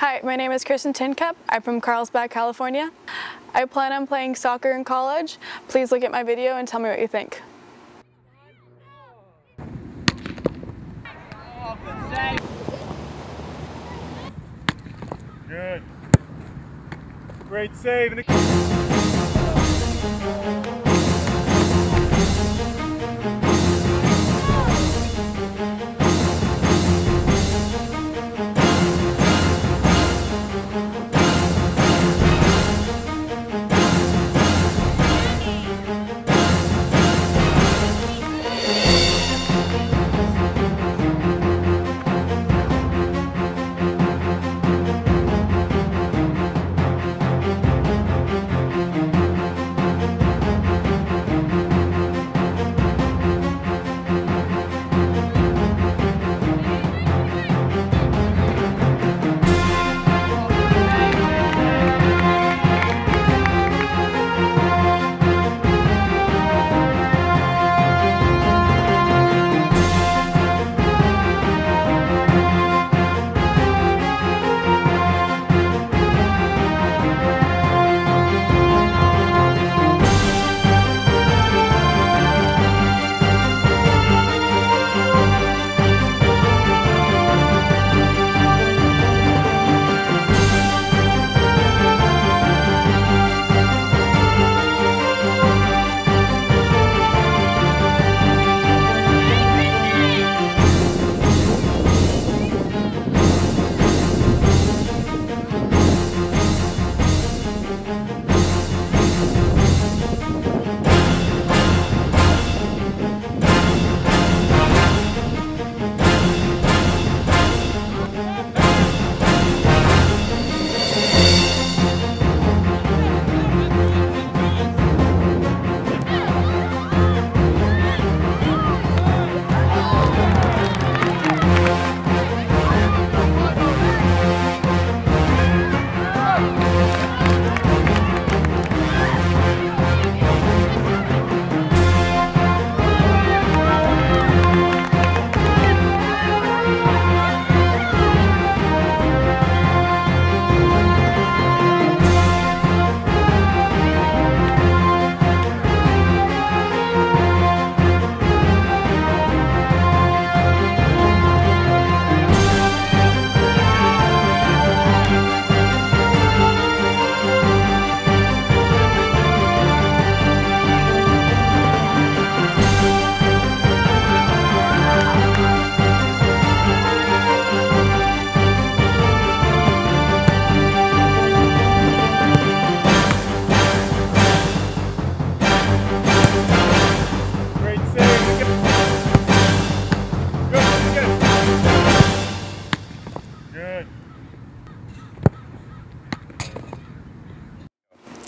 Hi, my name is Kristin Tincup. I'm from Carlsbad, California. I plan on playing soccer in college. Please look at my video and tell me what you think. Good. Great save.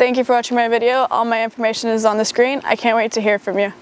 Thank you for watching my video. All my information is on the screen. I can't wait to hear from you.